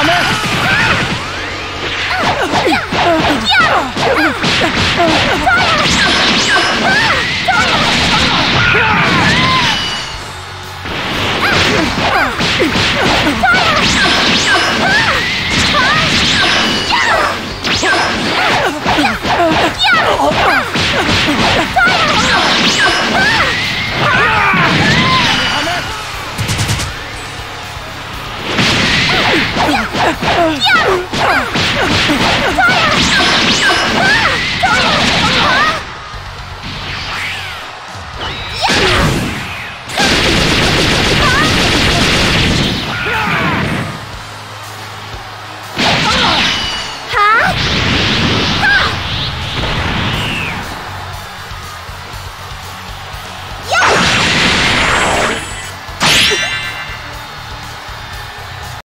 ダメ。Yeah!